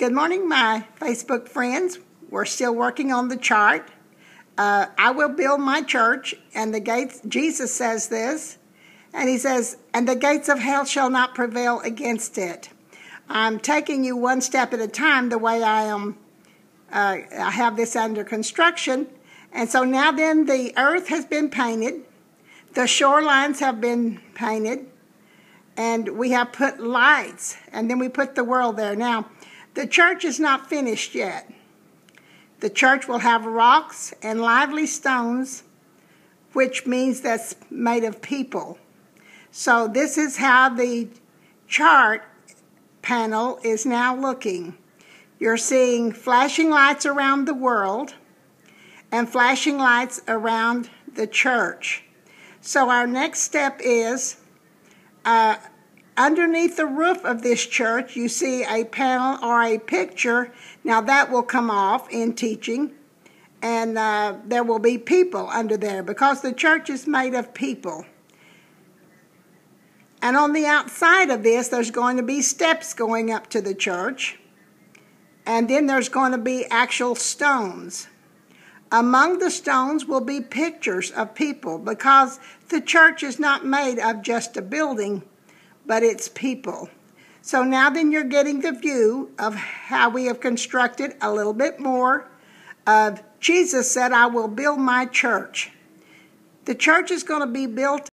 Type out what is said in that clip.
Good morning, my Facebook friends. We're still working on the chart. Uh, I will build my church, and the gates, Jesus says this, and he says, and the gates of hell shall not prevail against it. I'm taking you one step at a time the way I am. Uh, I have this under construction. And so now then the earth has been painted, the shorelines have been painted, and we have put lights, and then we put the world there. Now, the church is not finished yet. The church will have rocks and lively stones, which means that's made of people. So this is how the chart panel is now looking. You're seeing flashing lights around the world and flashing lights around the church. So our next step is uh, Underneath the roof of this church, you see a panel or a picture. Now, that will come off in teaching, and uh, there will be people under there because the church is made of people. And on the outside of this, there's going to be steps going up to the church, and then there's going to be actual stones. Among the stones will be pictures of people because the church is not made of just a building but it's people. So now then you're getting the view of how we have constructed a little bit more of Jesus said, I will build my church. The church is going to be built